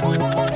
Woo!